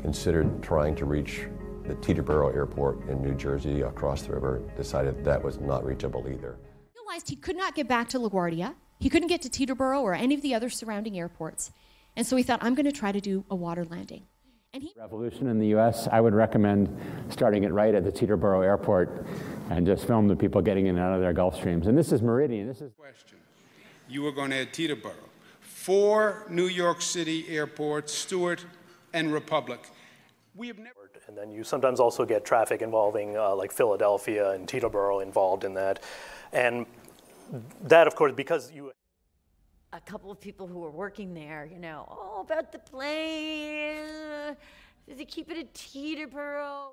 Considered trying to reach the Teterboro Airport in New Jersey across the river, decided that was not reachable either. He realized he could not get back to LaGuardia. He couldn't get to Teterboro or any of the other surrounding airports. And so he thought, I'm going to try to do a water landing. And he Revolution in the U.S., I would recommend starting it right at the Teterboro Airport and just film the people getting in and out of their Gulfstreams. And this is Meridian. This is question. You were going to add Teterboro. Four New York City airports, Stewart and Republic. We have never. And then you sometimes also get traffic involving uh, like Philadelphia and Teterboro involved in that. And that, of course, because you. a couple of people who were working there, you know, oh, about the plane. Does he keep it at Teterboro?